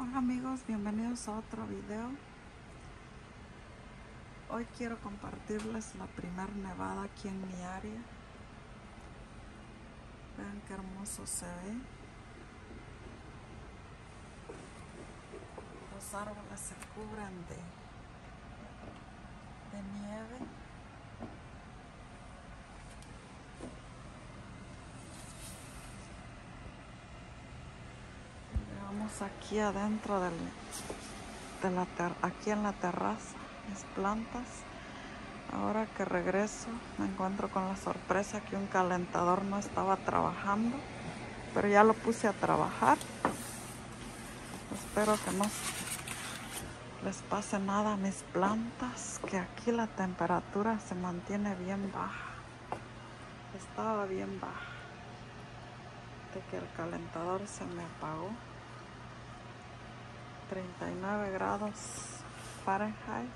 Hola amigos, bienvenidos a otro video. Hoy quiero compartirles la primer nevada aquí en mi área. Vean qué hermoso se ve. Los árboles se cubren de, de nieve. Aquí adentro del, de la ter- aquí en la terraza, mis plantas. Ahora que regreso me encuentro con la sorpresa que un calentador no estaba trabajando, pero ya lo puse a trabajar. Espero que no les pase nada a mis plantas, que aquí la temperatura se mantiene bien baja. Estaba bien baja. De que el calentador se me apagó. 39 grados Fahrenheit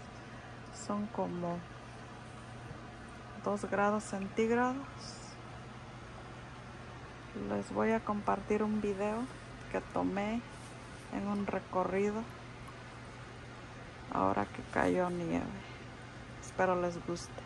son como 2 grados centígrados. Les voy a compartir un video que tomé en un recorrido ahora que cayó nieve. Espero les guste.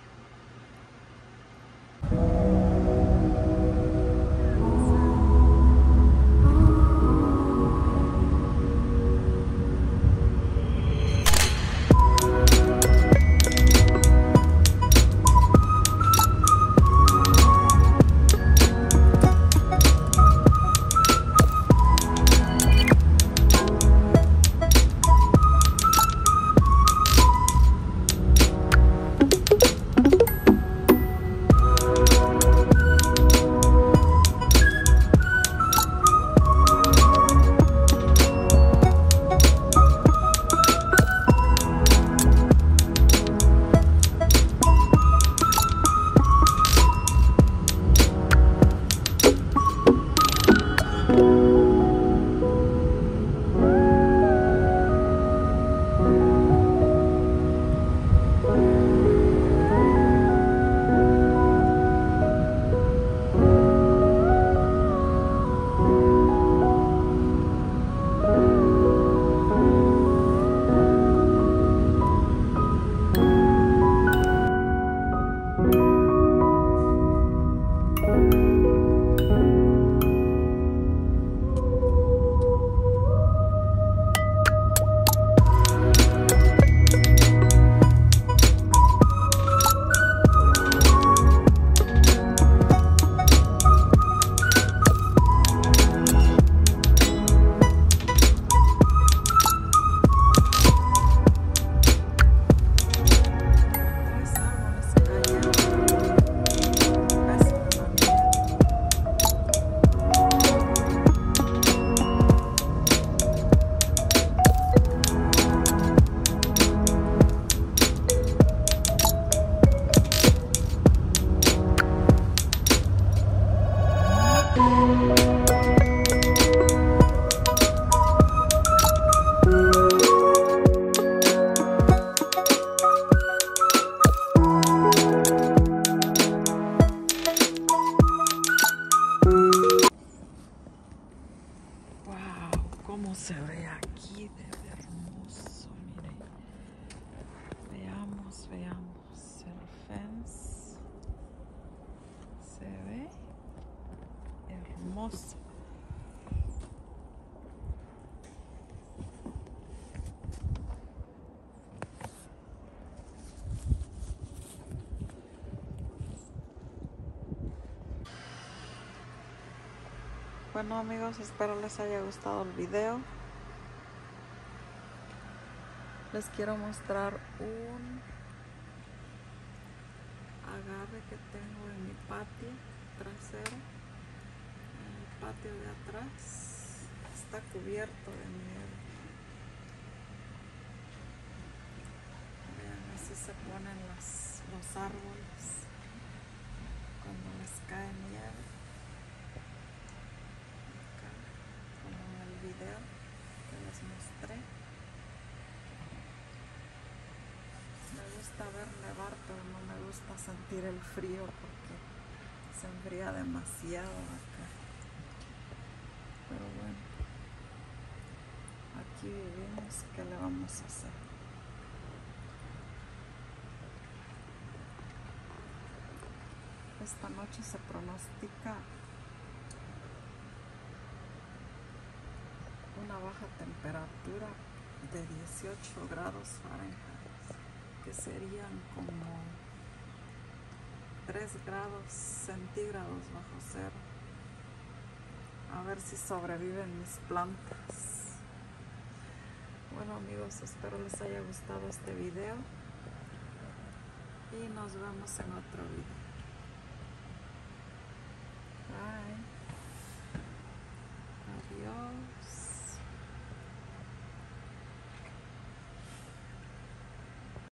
Se ve aquí de hermoso, mire. Veamos, veamos el fence. Se ve hermoso. Bueno amigos, espero les haya gustado el video. Les quiero mostrar un agave que tengo en mi patio trasero. En el patio de atrás está cubierto de nieve. Vean, así se ponen las- los árboles cuando les cae nieve. acá, como en el video que les mostré. Me gusta ver nevar, pero no me gusta sentir el frío porque se enfría demasiado acá. Pero bueno, aquí pues qué le vamos a hacer. Esta noche se pronostica una baja temperatura de 18 grados Fahrenheit, que serían como 3 grados centígrados bajo cero. A ver si sobreviven mis plantas. Bueno amigos, espero les haya gustado este video y nos vemos en otro video.